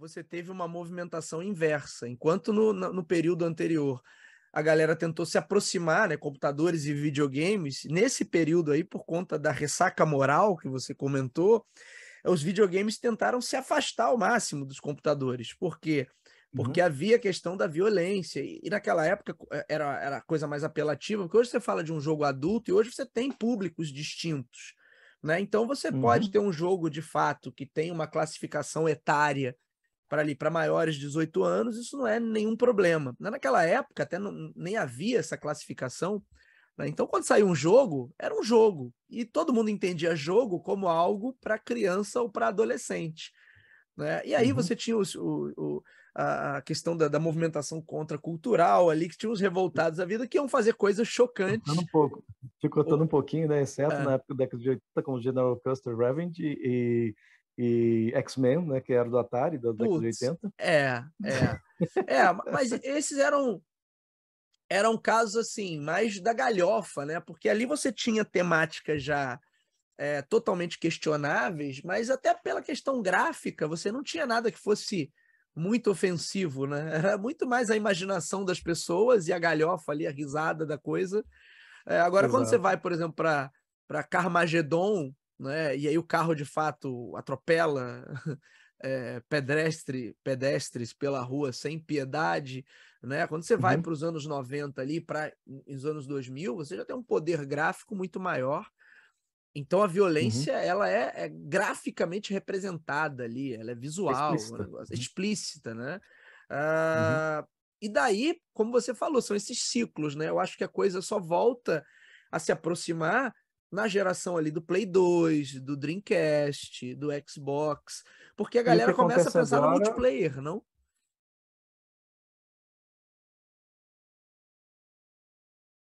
você teve uma movimentação inversa. Enquanto no, no período anterior a galera tentou se aproximar, né, computadores e videogames, nesse período aí, por conta da ressaca moral que você comentou, os videogames tentaram se afastar ao máximo dos computadores. Por quê? Porque uhum. havia a questão da violência, e, naquela época eh, era, era a coisa mais apelativa, porque hoje você fala de um jogo adulto e hoje você tem públicos distintos. Né? Então você uhum. pode ter um jogo de fato que tem uma classificação etária para ali para maiores de 18 anos, isso não é nenhum problema. Naquela época até não, nem havia essa classificação. Né? Então, quando saiu um jogo, era um jogo. E todo mundo entendia jogo como algo para criança ou para adolescente. Né? E aí uhum. você tinha os, o, o, a questão da, da, movimentação contracultural ali, que tinha os revoltados da vida que iam fazer coisas chocantes. Um pouco, ficou um pouquinho, né? Exceto é. na época da década de 80, como General Custer Revenge e e X-Men, né, que era do Atari, da década de 80. É, é. é, mas esses eram eram casos assim, mais da galhofa, né? Porque ali você tinha temáticas já é, totalmente questionáveis, mas até pela questão gráfica, você não tinha nada que fosse muito ofensivo, né? Era muito mais a imaginação das pessoas e a galhofa ali, a risada da coisa. É, agora, Exato. quando você vai, por exemplo, para Carmageddon, né? E aí o carro de fato atropela é, pedestre, pedestres pela rua sem piedade, né? Quando você vai uhum. para os anos 90 ali, para os anos 2000, você já tem um poder gráfico muito maior. Então a uhum. violência uhum. ela é, é, graficamente representada ali, ela é visual, explícita, um uhum. explícita né? Uh, e daí, como você falou, são esses ciclos, né? Eu acho que a coisa só volta a se aproximar na geração ali do Play 2, do Dreamcast, do Xbox, porque a galera começa a pensar agora... no multiplayer, não?